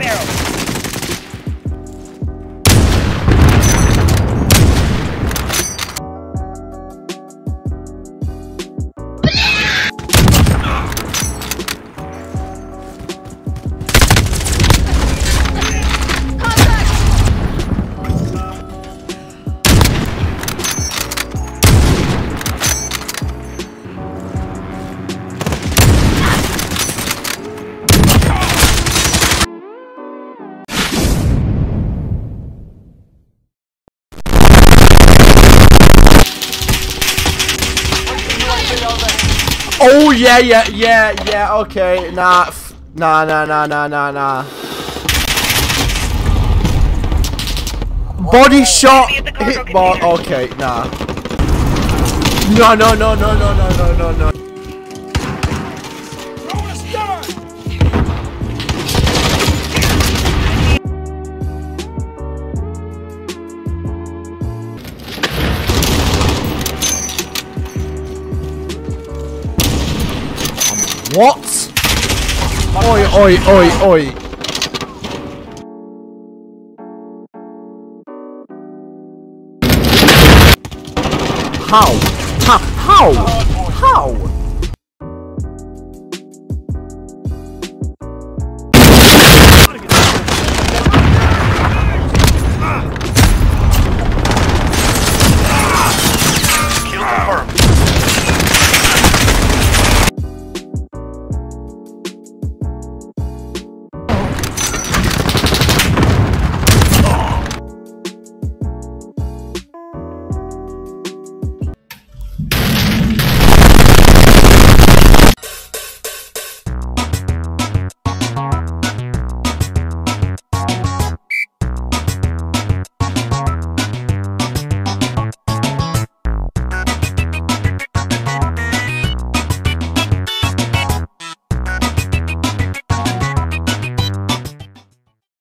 barrel. Oh yeah, yeah, yeah, yeah. Okay, nah, nah, nah, nah, nah, nah, nah. Body oh, shot, at hit container. Okay, nah. No, no, no, no, no, no, no, no, no. What? Oi, oi, oi, oi. How? Ha how? How?